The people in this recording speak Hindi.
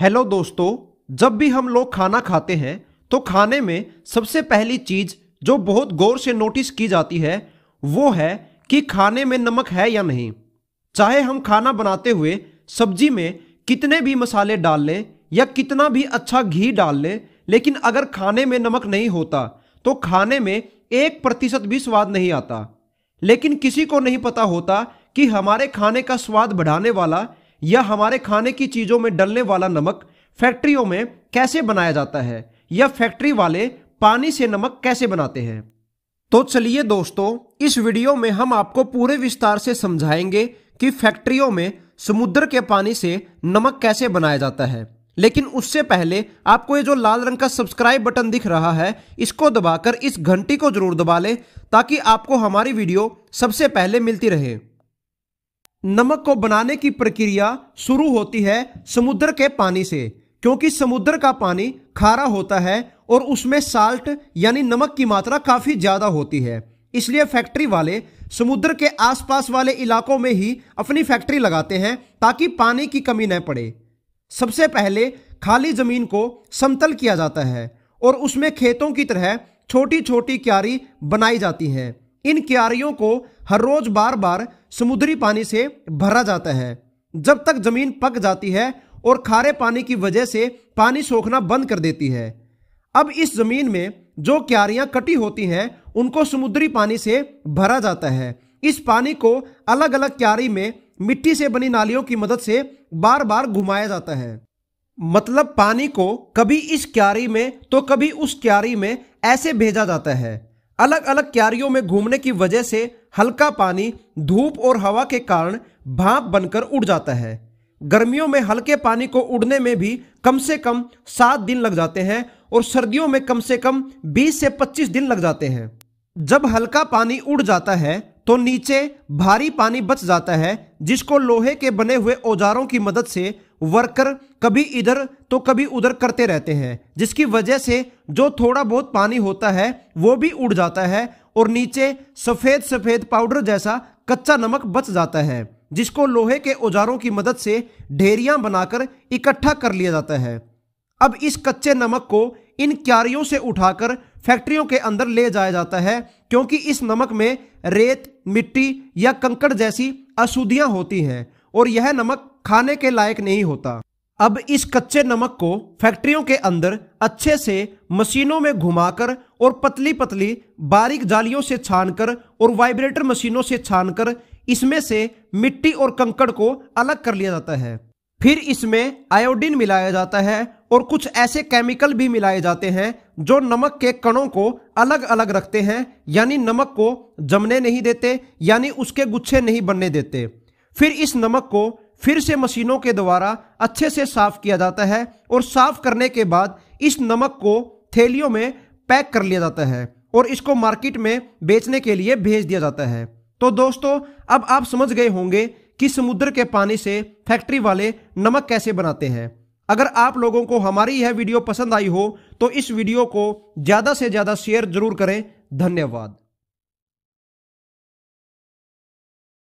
हेलो दोस्तों, जब भी हम लोग खाना खाते हैं तो खाने में सबसे पहली चीज़ जो बहुत गौर से नोटिस की जाती है, वो है कि खाने में नमक है या नहीं। चाहे हम खाना बनाते हुए सब्ज़ी में कितने भी मसाले डाल लें या कितना भी अच्छा घी डाल लें, लेकिन अगर खाने में नमक नहीं होता तो खाने में एक प्रतिशत भी स्वाद नहीं आता। लेकिन किसी को नहीं पता होता कि हमारे खाने का स्वाद बढ़ाने वाला या हमारे खाने की चीज़ों में डलने वाला नमक फैक्ट्रियों में कैसे बनाया जाता है? या फैक्ट्री वाले पानी से नमक कैसे बनाते हैं? तो चलिए दोस्तों, इस वीडियो में हम आपको पूरे विस्तार से समझाएँगे कि फैक्ट्रियों में समुद्र के पानी से नमक कैसे बनाया जाता है। लेकिन उससे पहले आपको ये जो लाल रंग का सब्सक्राइब बटन दिख रहा है, इसको दबाकर इस घंटी को ज़रूर दबा लें ताकि आपको हमारी वीडियो सबसे पहले मिलती रहे। नमक को बनाने की प्रक्रिया शुरू होती है समुद्र के पानी से, क्योंकि समुद्र का पानी खारा होता है और उसमें साल्ट यानी नमक की मात्रा काफ़ी ज़्यादा होती है। इसलिए फैक्ट्री वाले समुद्र के आसपास वाले इलाकों में ही अपनी फैक्ट्री लगाते हैं ताकि पानी की कमी न पड़े। सबसे पहले खाली ज़मीन को समतल किया जाता है और उसमें खेतों की तरह छोटी छोटी क्यारी बनाई जाती हैं। इन क्यारियों को हर रोज बार बार समुद्री पानी से भरा जाता है। जब तक ज़मीन पक जाती है और खारे पानी की वजह से पानी सोखना बंद कर देती है। अब इस ज़मीन में जो क्यारियाँ कटी होती हैं, उनको समुद्री पानी से भरा जाता है। इस पानी को अलग अलग क्यारी में मिट्टी से बनी नालियों की मदद से बार बार घुमाया जाता है। मतलब पानी को कभी इस क्यारी में तो कभी उस क्यारी में ऐसे भेजा जाता है। अलग अलग क्यारियों में घूमने की वजह से हल्का पानी, धूप और हवा के कारण भाप बनकर उड़ जाता है। गर्मियों में हल्के पानी को उड़ने में भी कम से कम सात दिन लग जाते हैं और सर्दियों में कम से कम बीस से पच्चीस दिन लग जाते हैं। जब हल्का पानी उड़ जाता है तो नीचे भारी पानी बच जाता है जिसको लोहे के बने हुए औजारों की मदद से वर्कर कभी इधर तो कभी उधर करते रहते हैं, जिसकी वजह से जो थोड़ा बहुत पानी होता है, वो भी उड़ जाता है और नीचे सफ़ेद सफ़ेद पाउडर जैसा कच्चा नमक बच जाता है, जिसको लोहे के औजारों की मदद से ढेरियाँ बनाकर इकट्ठा कर लिया जाता है। अब इस कच्चे नमक को इन क्यारियों से उठाकर फैक्ट्रियों के अंदर ले जाया जाता है, क्योंकि इस नमक में रेत, मिट्टी या कंकड़ जैसी अशुद्धियाँ होती हैं और यह नमक खाने के लायक नहीं होता। अब इस कच्चे नमक को फैक्ट्रियों के अंदर अच्छे से मशीनों में घुमाकर और पतली पतली बारीक जालियों से छानकर और वाइब्रेटर मशीनों से छानकर इसमें से मिट्टी और कंकड़ को अलग कर लिया जाता है। फिर इसमें आयोडीन मिलाया जाता है और कुछ ऐसे केमिकल भी मिलाए जाते हैं जो नमक के कणों को अलग अलग रखते हैं, यानी नमक को जमने नहीं देते, यानी उसके गुच्छे नहीं बनने देते। फिर इस नमक को फिर से मशीनों के द्वारा अच्छे से साफ़ किया जाता है और साफ़ करने के बाद इस नमक को थैलियों में पैक कर लिया जाता है और इसको मार्केट में बेचने के लिए भेज दिया जाता है। तो दोस्तों, अब आप समझ गए होंगे कि समुद्र के पानी से फैक्ट्री वाले नमक कैसे बनाते हैं। अगर आप लोगों को हमारी यह वीडियो पसंद आई हो तो इस वीडियो को ज़्यादा से ज़्यादा शेयर ज़रूर करें। धन्यवाद।